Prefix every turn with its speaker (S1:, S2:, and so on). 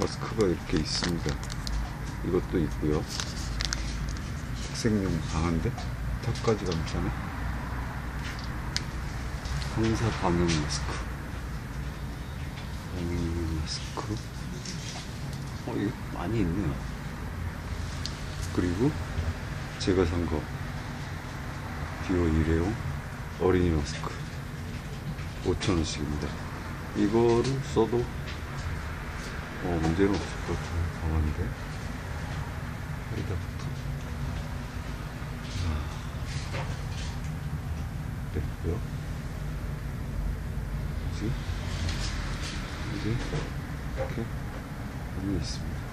S1: 마스크가 이렇게 있습니다. 이것도 있고요. 색용 강한데 턱까지 감싸네. 항사 방역 마스크. 방역 마스크. 어, 이거 많이 있네요. 그리고 제가 산 거. 디오 일회용 어린이 마스크. 5천원씩입니다. 이거를 써도 어, 문제는 없을 것 같은 강한데. 여기다 붙어. 됐고요. 이제 이제 이렇게 문이 있습니다.